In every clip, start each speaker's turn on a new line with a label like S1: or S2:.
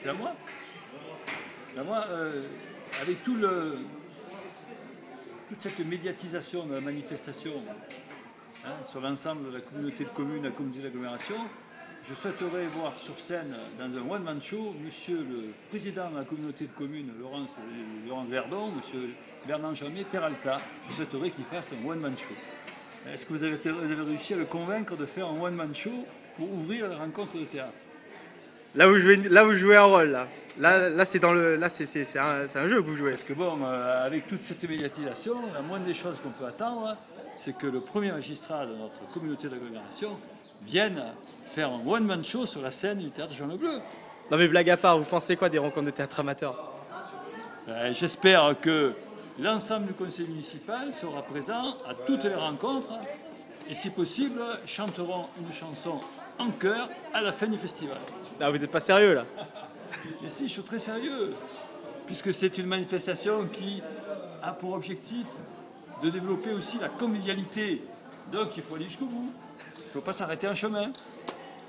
S1: C'est à moi Ben moi, euh, avec tout le, toute cette médiatisation de la manifestation hein, sur l'ensemble de la communauté de communes, la communauté d'agglomération, je souhaiterais voir sur scène, dans un one-man show, monsieur le président de la communauté de communes, Laurence, Verdon, monsieur Bernard Jamé Peralta. Je souhaiterais qu'il fasse un one-man show. Est-ce que vous avez, vous avez réussi à le convaincre de faire un one-man show pour ouvrir la rencontre de théâtre?
S2: Là vous jouez, là vous jouez un rôle là. Là, là c'est dans le, là c'est, c'est, c'est un, c'est un jeu que vous jouez.
S1: Parce que bon, euh, avec toute cette médiatisation, la moindre des choses qu'on peut attendre, c'est que le premier magistrat de notre communauté d'agglomération vienne faire un one-man show sur la scène du théâtre Jean Le Bleu.
S2: Non mais blague à part, vous pensez quoi des rencontres de théâtre amateur
S1: Euh, J'espère que l'ensemble du conseil municipal sera présent à toutes les rencontres et si possible chanteront une chanson en chœur à la fin du festival.
S2: Là vous n'êtes pas sérieux là.
S1: Mais si, je suis très sérieux, puisque c'est une manifestation qui a pour objectif de développer aussi la convivialité. Donc il faut aller jusqu'au bout. Il ne faut pas s'arrêter en chemin.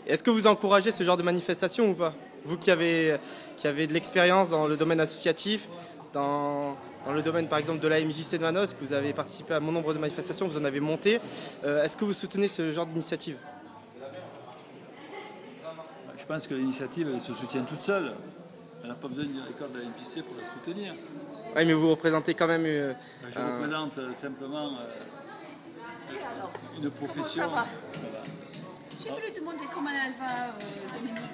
S2: Est-ce que vous encouragez ce genre de manifestation ou pas Vous qui avez, qui avez de l'expérience dans le domaine associatif, dans, dans le domaine par exemple de la MJC de Manos, que vous avez participé à mon nombre de manifestations, vous en avez monté, euh, est-ce que vous soutenez ce genre d'initiative
S1: Je pense que l'initiative elle se soutient toute seule. Elle n'a pas besoin du accord de la MPC pour la soutenir.
S2: Oui, mais vous représentez quand même. euh,
S1: Je
S2: un-
S1: représente euh, simplement euh, une
S3: Comment
S1: profession.
S3: ça va? J'ai voulu demander comment elle va, euh, Dominique.